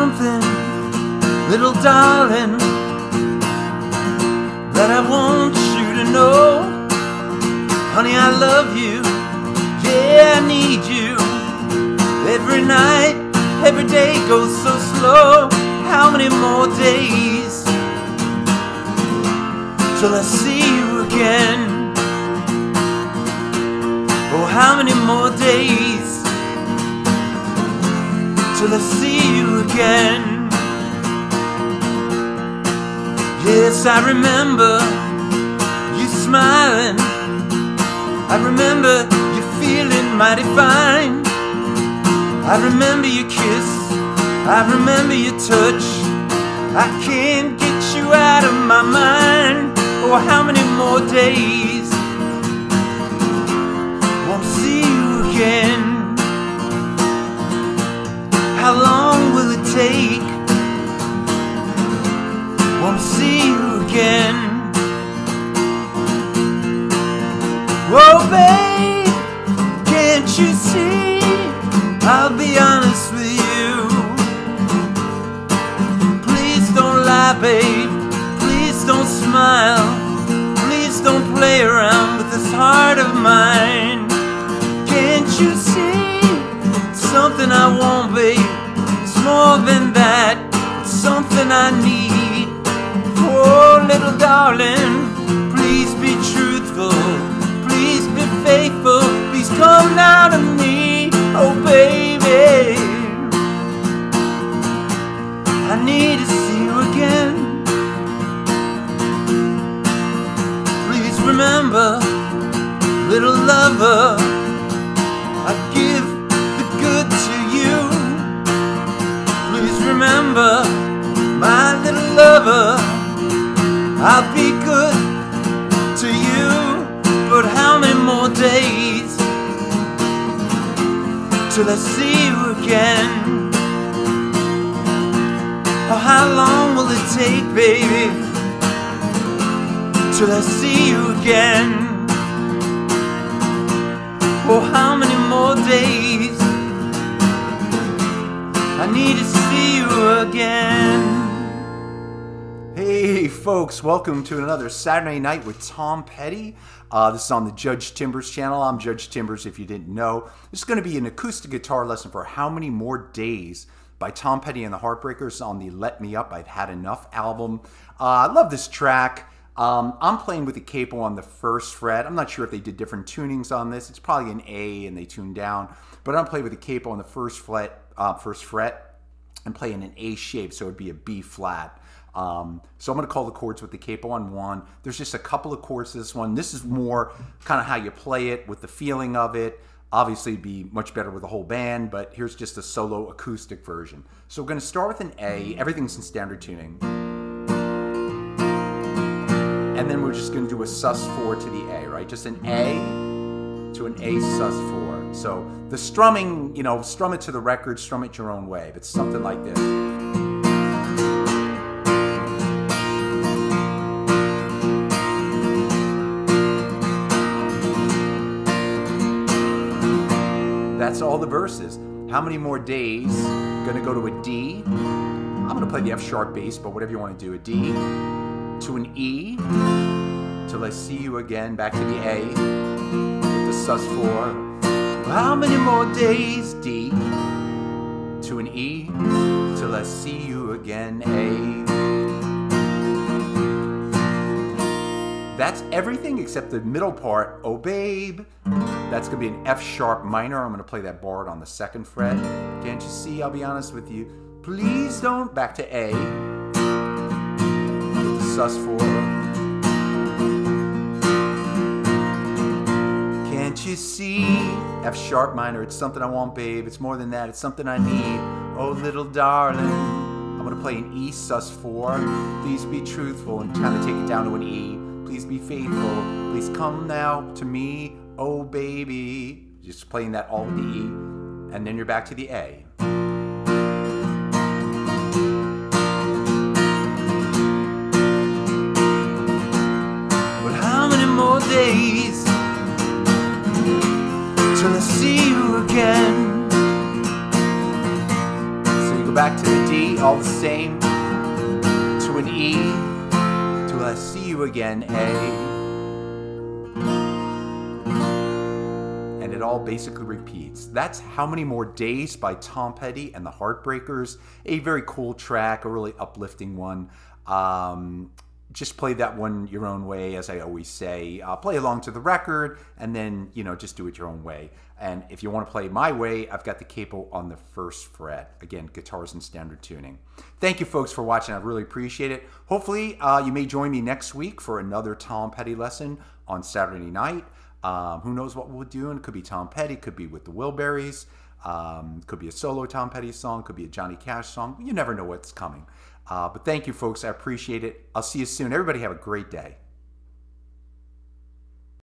something, little darling, that I want you to know. Honey, I love you. Yeah, I need you. Every night, every day goes so slow. How many more days till I see you again? Oh, how many more days till I see you again? Yes, I remember you smiling. I remember you feeling mighty fine. I remember your kiss. I remember your touch. I can't get you out of my mind. Oh, how many more days won't see you again? How long will it take? Won't see you again. Whoa, babe, can't you see? I'll be honest with you. Please don't lie, babe. Please don't smile. Please don't play around with this heart of mine. More than that. It's something I need. Oh, little darling, please be truthful. Please be faithful. Please come down to me. Oh, baby. Till I see you again? Oh, how long will it take, baby, till I see you again? Oh, how many more days I need to see you again? Hey, folks, welcome to another Saturday Night with Tom Petty. Uh, this is on the Judge Timbers channel. I'm Judge Timbers, if you didn't know. This is going to be an acoustic guitar lesson for How Many More Days by Tom Petty and the Heartbreakers on the Let Me Up, I've Had Enough album. Uh, I love this track. Um, I'm playing with the capo on the first fret. I'm not sure if they did different tunings on this. It's probably an A and they tuned down. But I'm playing with the capo on the first fret, uh, first fret and playing an A shape, so it would be a B flat. Um, so I'm going to call the chords with the capo on one. There's just a couple of chords to this one. This is more kind of how you play it with the feeling of it. Obviously, be much better with the whole band, but here's just a solo acoustic version. So we're going to start with an A. Everything's in standard tuning. And then we're just going to do a sus4 to the A, right? Just an A to an A sus4. So the strumming, you know, strum it to the record, strum it your own way. It's something like this. That's all the verses. How many more days? Gonna go to a D. I'm gonna play the F sharp bass, but whatever you want to do, a D to an E till I see you again. Back to the A with the sus4. How many more days? D to an E till I see you again. A. That's everything except the middle part. Oh, babe. That's going to be an F sharp minor. I'm going to play that bar on the second fret. Can't you see? I'll be honest with you. Please don't. Back to A. The sus4. Can't you see? F sharp minor. It's something I want, babe. It's more than that. It's something I need. Oh, little darling. I'm to play an E sus4. Please be truthful and kind of take it down to an E. Please be faithful. Please come now to me. Oh, baby. Just playing that all with the E. And then you're back to the A. But how many more days till I see you again? So you go back to the D. all the same. To an E, till I see you again, A. and it all basically repeats. That's How Many More Days by Tom Petty and the Heartbreakers. A very cool track, a really uplifting one. Um, just play that one your own way, as I always say. Uh, play along to the record, and then you know just do it your own way. And if you want to play my way, I've got the capo on the first fret. Again, guitars in standard tuning. Thank you, folks, for watching. I really appreciate it. Hopefully, uh, you may join me next week for another Tom Petty lesson on Saturday night. Um, who knows what we'll do? And it could be Tom Petty, could be with the Wilburys, um, could be a solo Tom Petty song, could be a Johnny Cash song. You never know what's coming. Uh, but thank you, folks. I appreciate it. I'll see you soon. Everybody have a great day.